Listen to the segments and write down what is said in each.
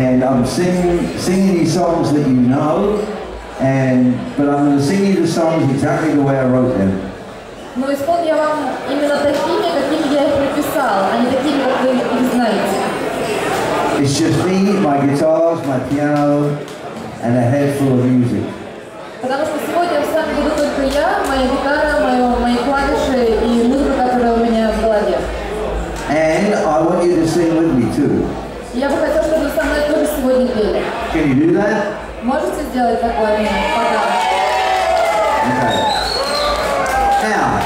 And I'm singing, singing these songs that you know, and but I'm going to sing you the songs exactly the way I wrote them. Но исполню я вам именно такими, какими я их написал, а не такими, как вы их знаете. It's just me, my guitars, my piano, and a head full of music. Потому что сегодня с вами буду только я, моя гитара, моё, мои клавиши и музыка, которая у меня в голове. And I want you to sing with me too. Я бы хотела, Can you do that? Можете сделать такое мне подарок? Okay. Now,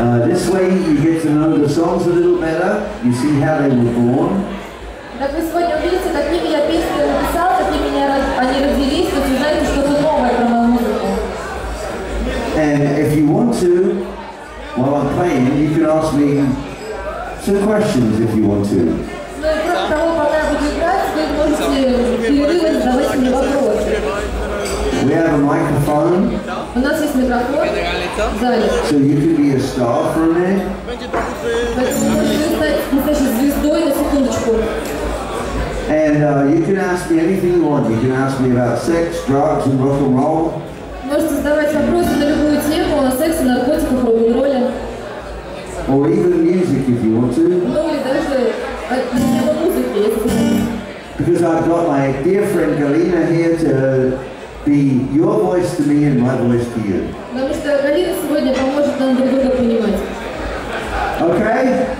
uh, this way you get to know the songs a little better. You see how they were born. Как вы сегодня увидите, какими я песни написал, какими меня раз- они родились, то есть узнаете что-то новое про мою музыку. And if you want to, while I'm playing, you can ask me some questions if you want to. Ну и кроме того, пока я буду перерывах задавать мне вопросы. We have a microphone, У нас есть микрофон в зале, so you can be a star for a minute. поэтому вы можете стать настоящей звездой на секундочку. And uh, you can ask me anything you want. You can ask me about sex, drugs, and rock and roll. Можете задавать вопросы на любую тему, о сексе, наркотиках, рок-н-ролле, or even music if you want to, ну или даже на тему музыки, если. because I've got my dear friend Galina here to be your voice to me and my voice to you. Потому что Галина сегодня поможет нам друг друга понимать. Okay?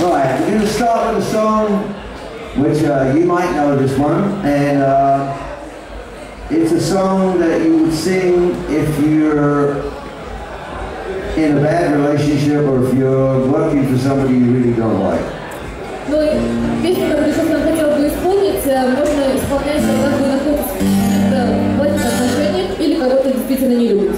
Right, we're going to start with a song which uh, you might know this one, and uh, it's a song that you would sing if you're in a bad relationship or if you're working for somebody you really don't like. Ну песню, которую сейчас нам хотела бы исполнить, э, можно исполнять, когда вы находитесь в плохих отношениях или кого-то действительно не любите.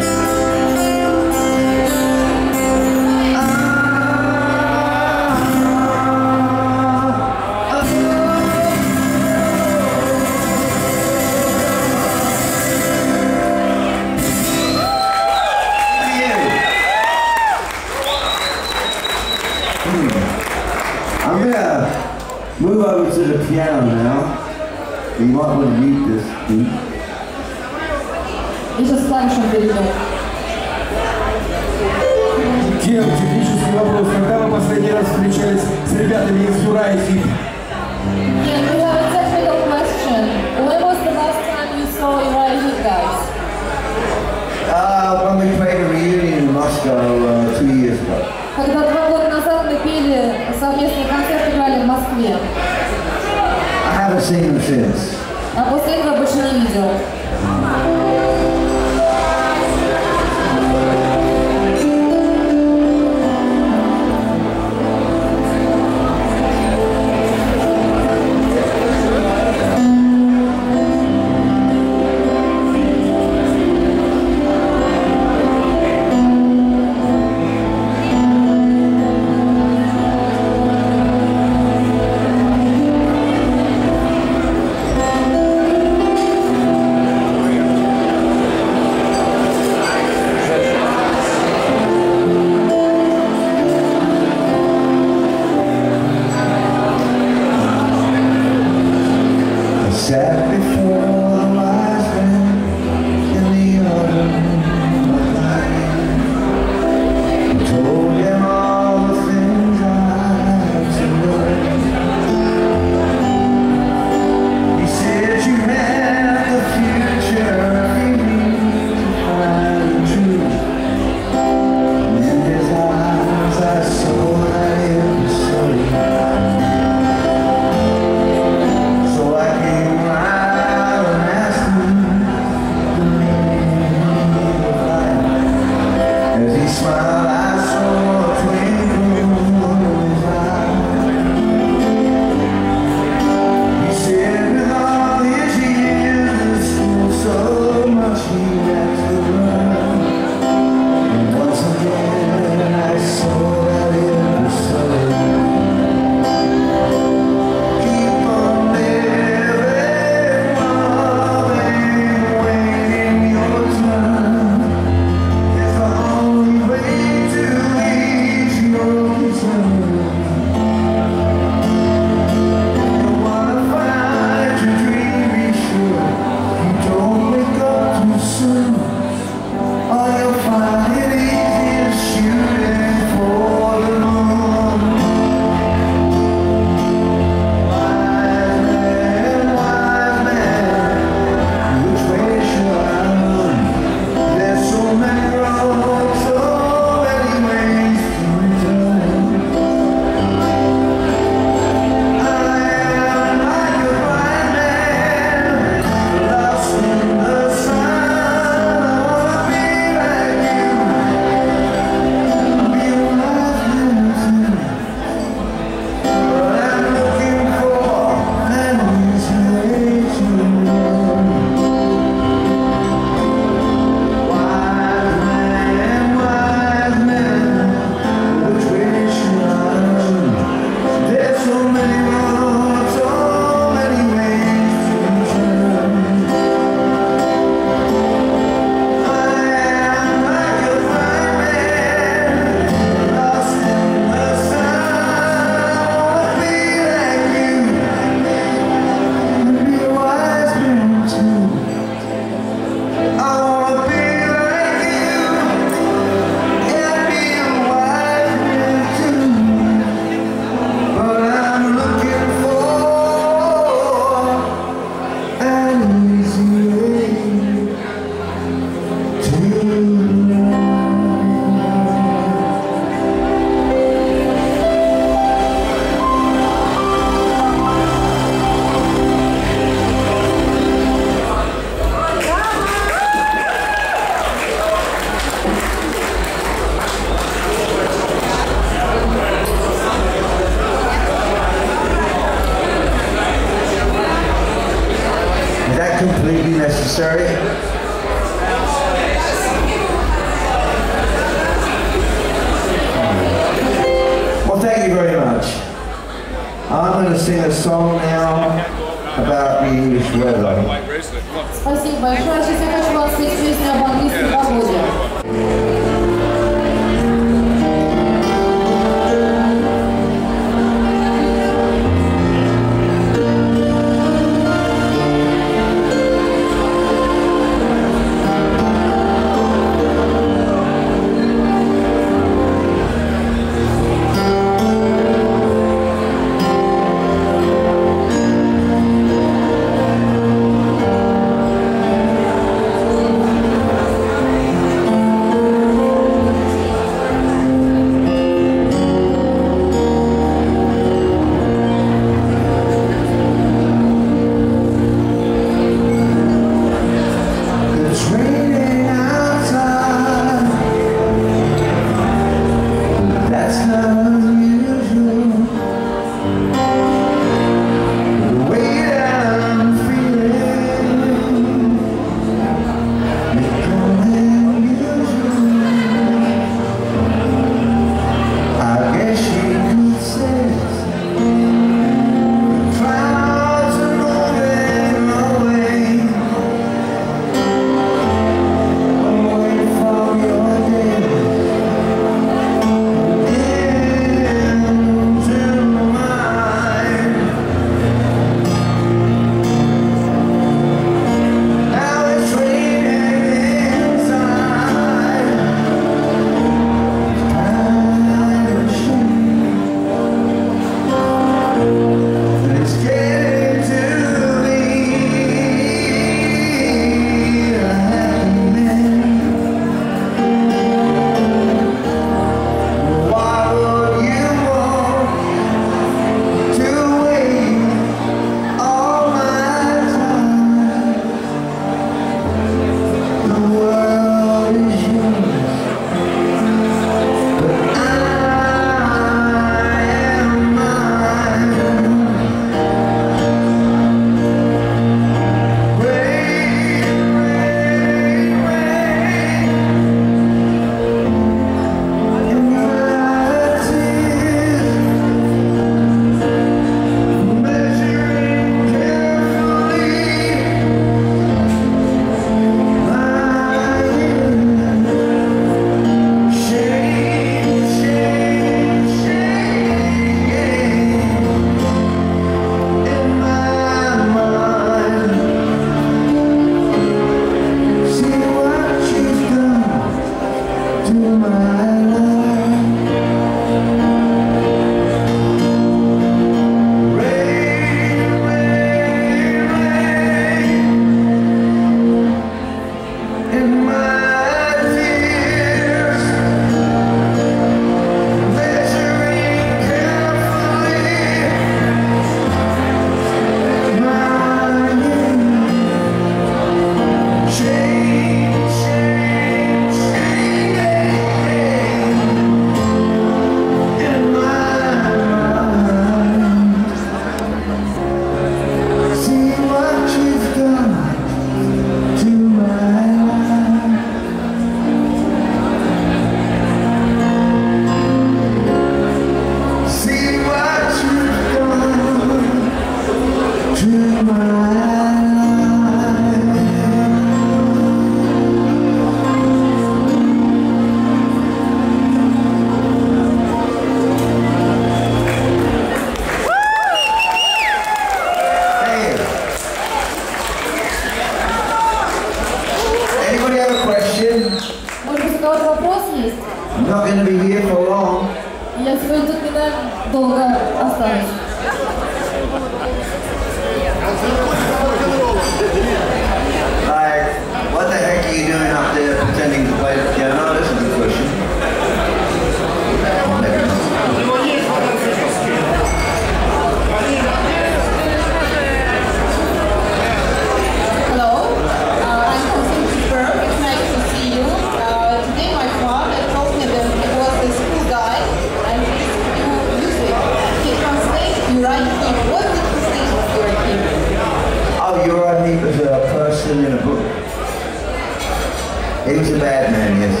He was a bad man, yes.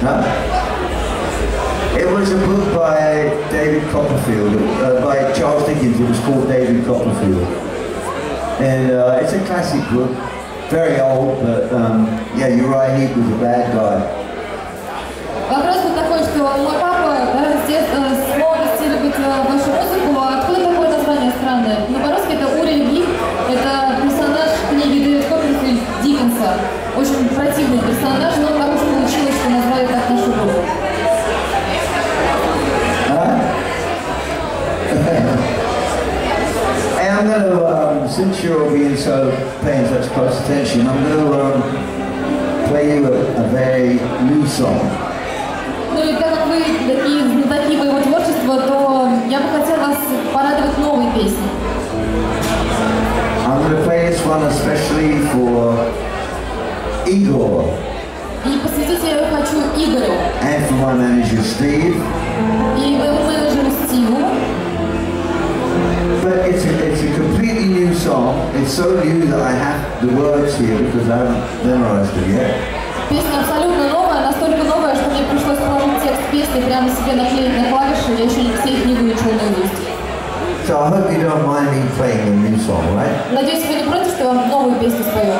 No? It was a book by David Copperfield, uh, by Charles Dickens. It was called David Copperfield. And uh, it's a classic book, very old, but um, yeah, Uriah was a bad guy. Вопрос вот такой, что э, да, since you're all being so, paying such close attention, I'm going to um, play you a, a very new song. Ну и так как вы такие знатоки моего творчества, то я бы хотела вас порадовать новой песней. I'm going to play this one especially for Igor И посвятить я ее хочу Игорю and for my manager Steve. и моему менеджеру Стиву. But it's a, it's a completely new song. It's so new that I have the words here because I haven't memorized it yet. Песня абсолютно новая, настолько новая, что мне пришлось положить текст песни прямо себе наклеить на клавиши, я еще все их не выучила наизусть. So I hope you don't mind me playing a new song, right? Надеюсь, вы не против, что я вам новую песню спою?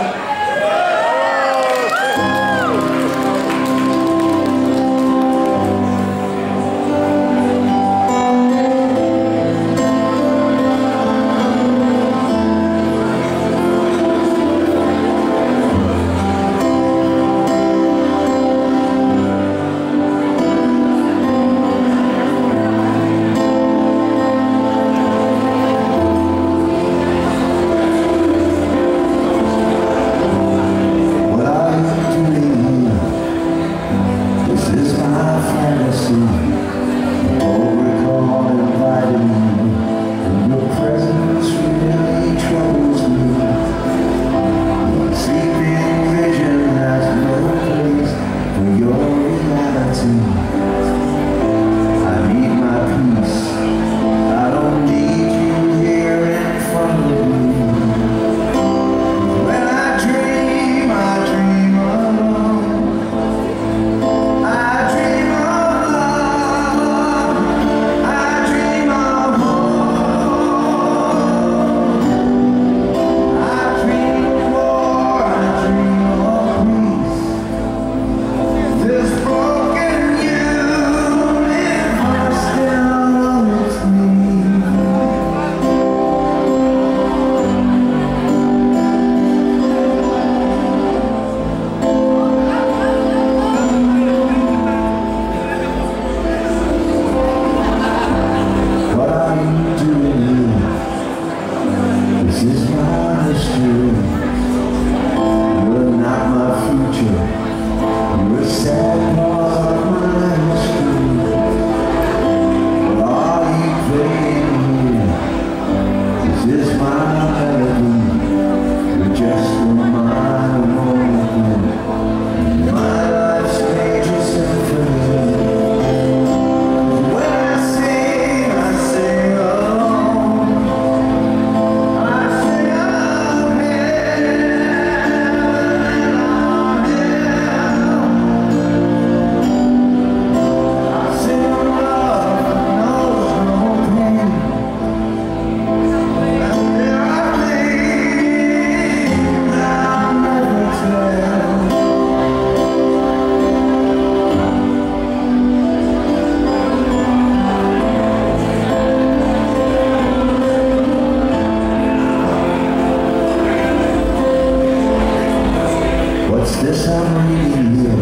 It's this I'm living here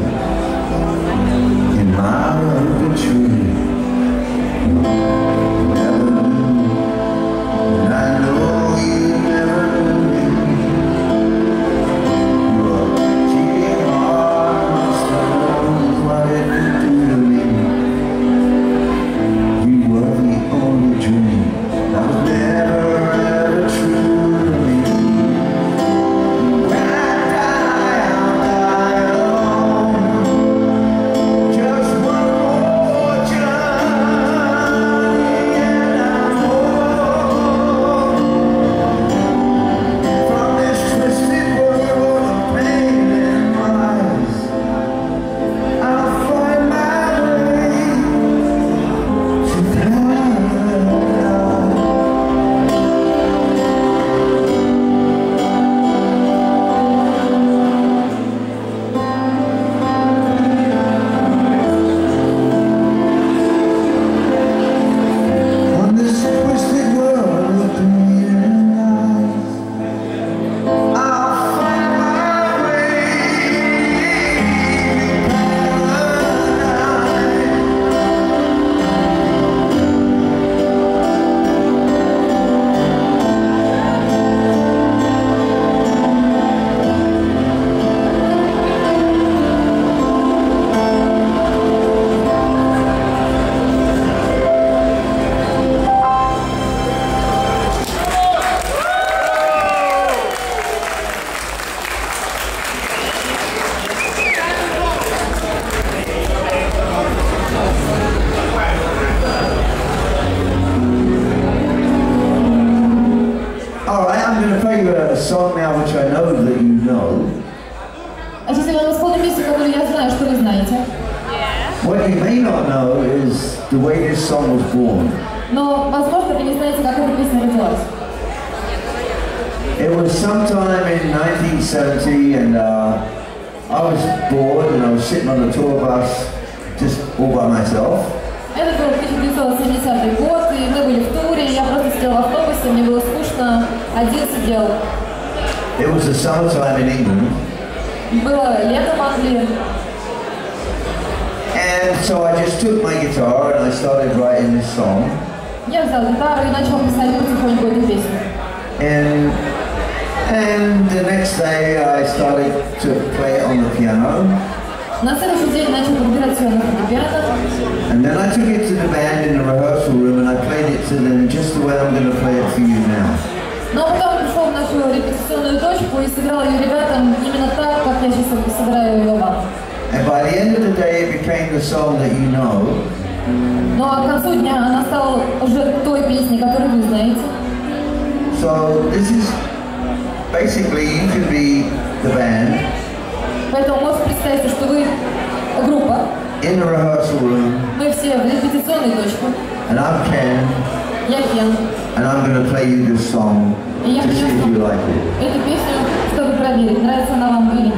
in my own country. and then I took it to the band in the rehearsal room and I played it to them just the way I'm going to play it for you now. но потом пришел в нашу репетиционную точку и сыграл ее ребятам именно так, как я сейчас сыграю ее вам. And by the end of the day it became the song that you know Ну а к концу дня она стала уже той песней, которую вы знаете. So this is basically you can be the band Поэтому можете представить, что вы группа, in the rehearsal room, мы все в репетиционной точке. and I'm Ken, Я Кен. and I'm going to play you this song to see if you like it. эту песню, чтобы проверить, нравится она вам или нет.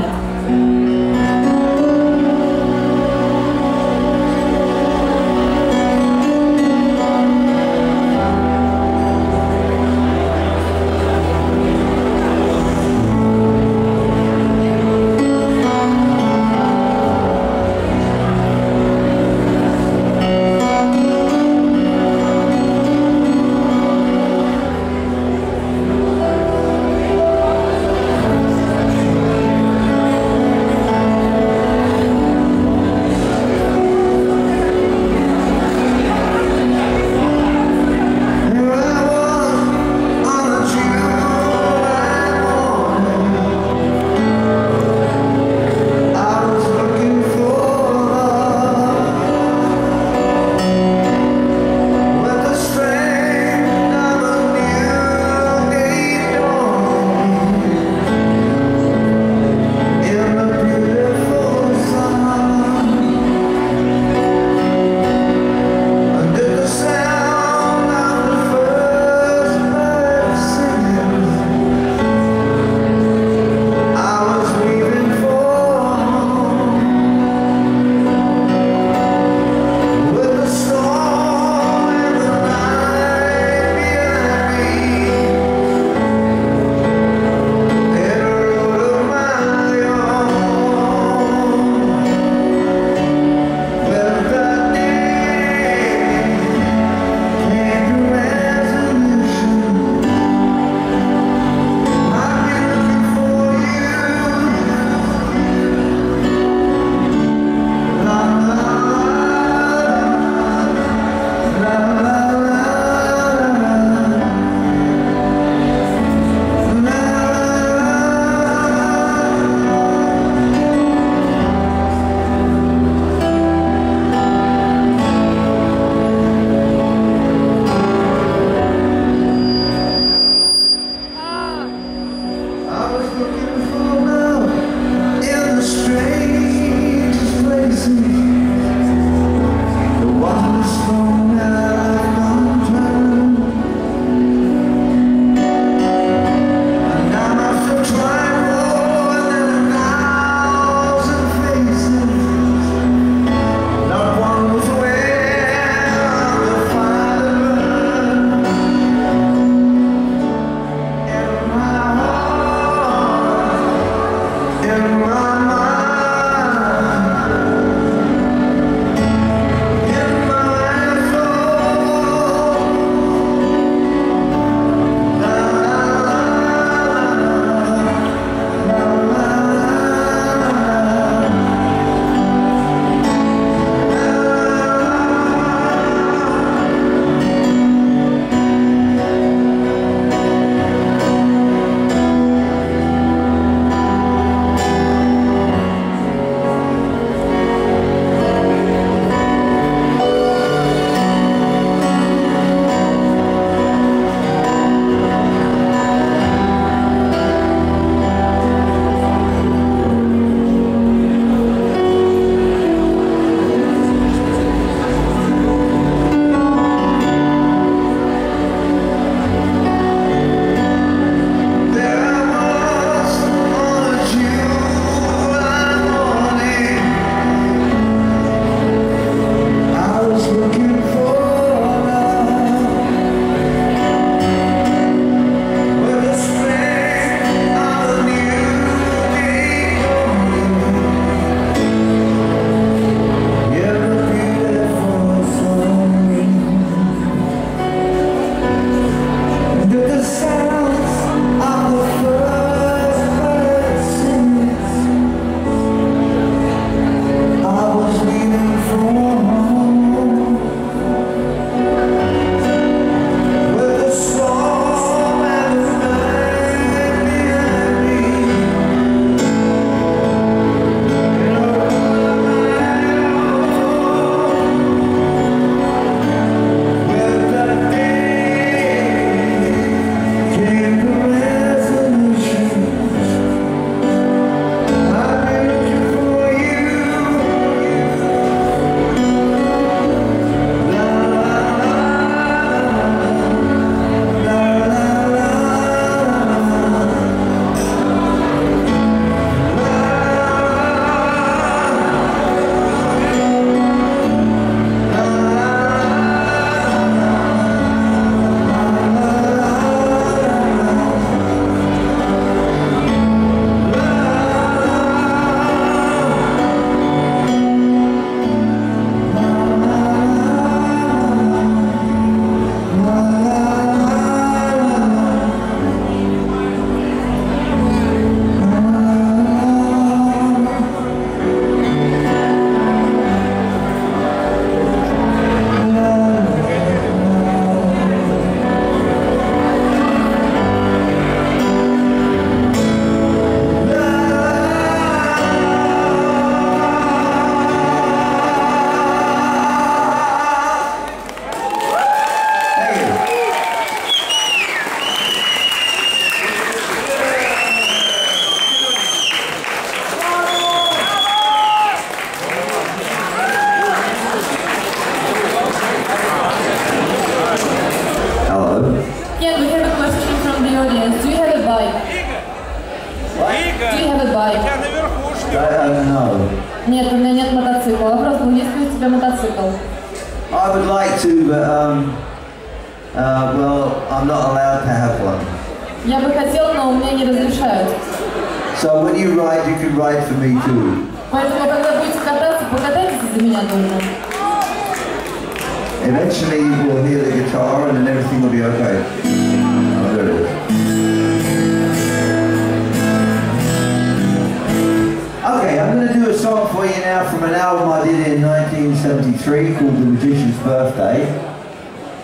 called The Magician's Birthday.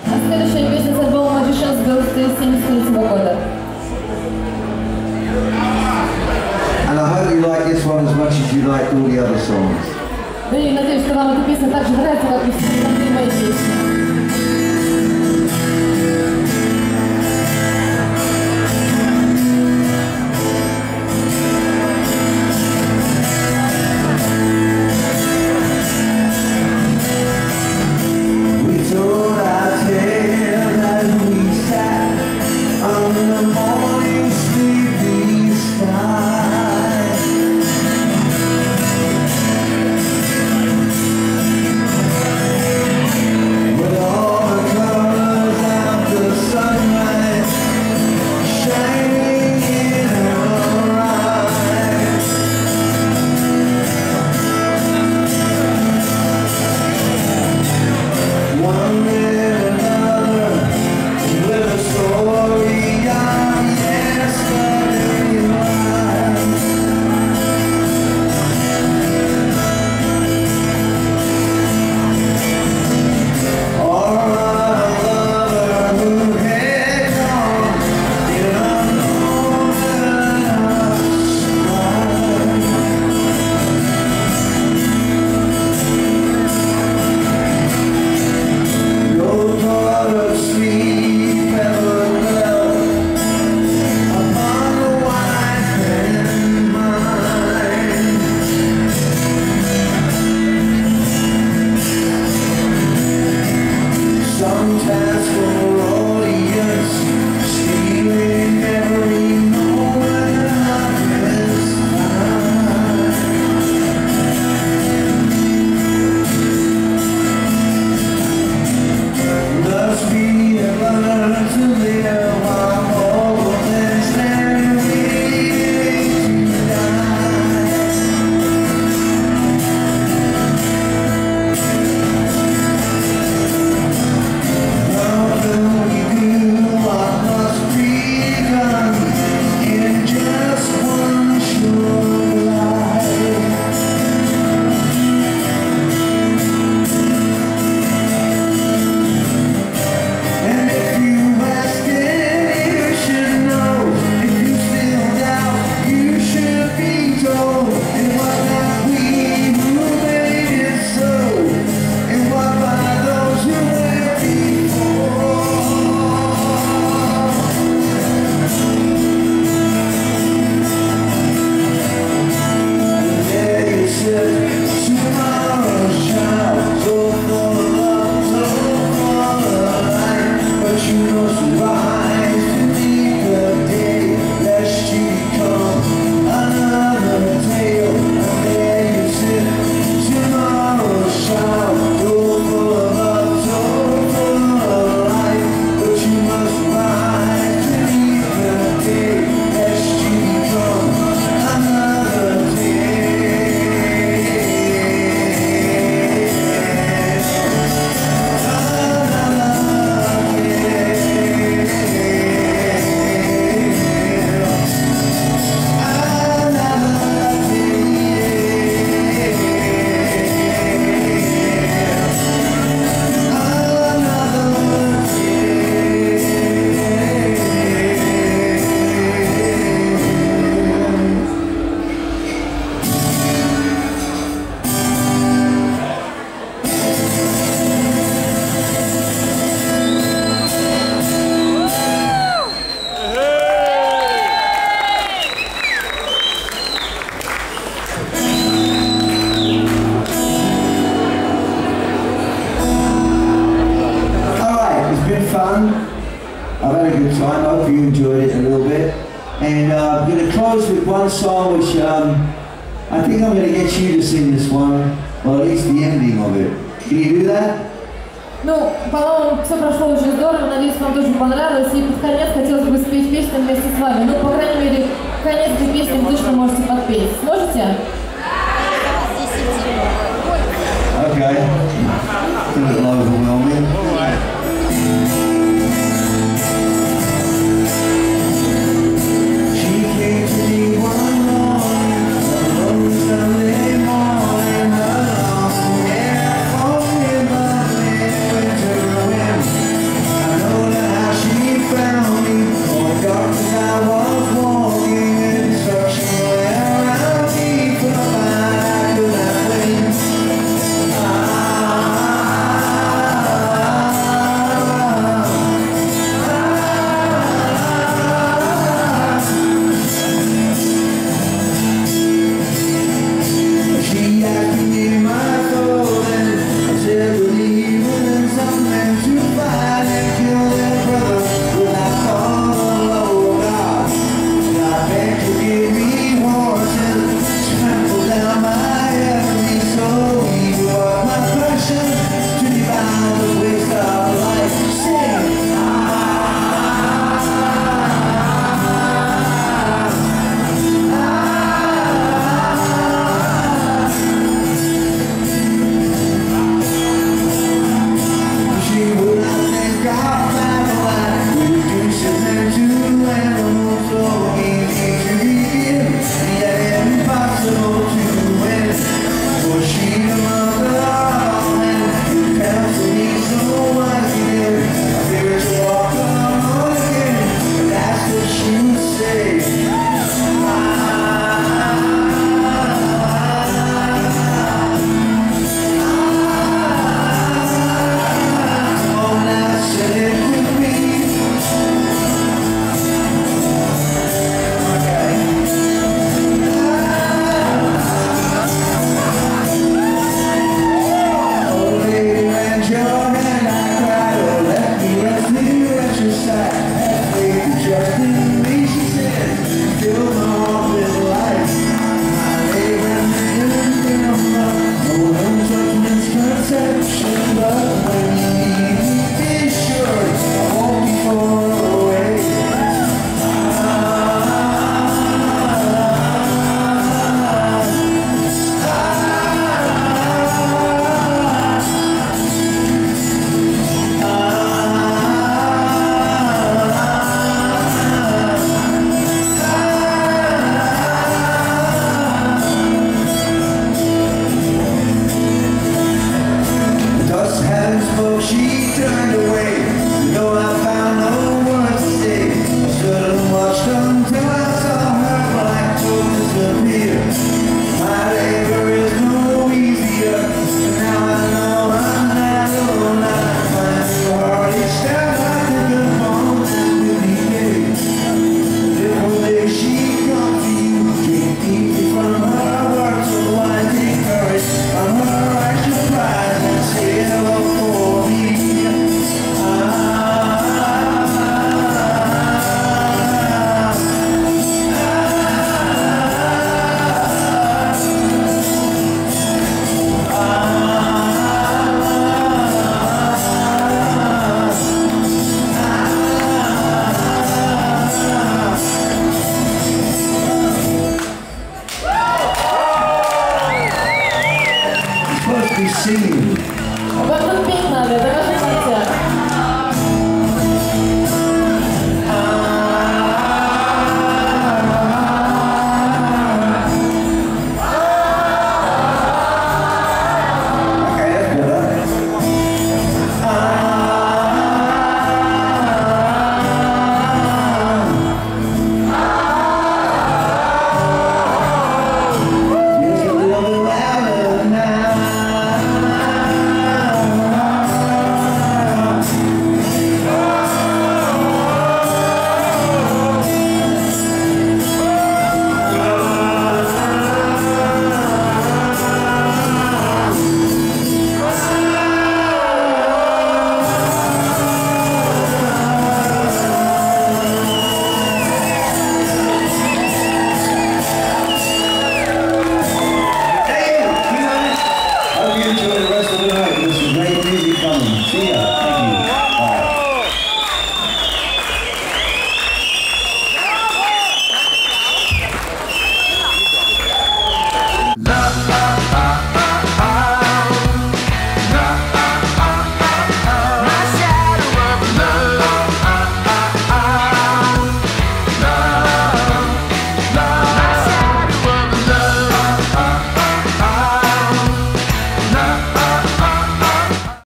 Magician's Birthday And I hope you like this one as much as you like all the other songs. И надеюсь, что вам эта песня нравится, как и все остальные мои песни. time. I hope you enjoyed it a little bit. And uh, I'm going to close with one song which um, I think I'm going to get you to sing this one, or at least the ending of it. Can you do that? Ну, по-моему, все прошло очень здорово, надеюсь, вам тоже понравилось, и под конец хотелось бы спеть песню вместе с вами. Ну, по крайней мере, конец этой песни вы точно можете подпеть. Сможете? Okay.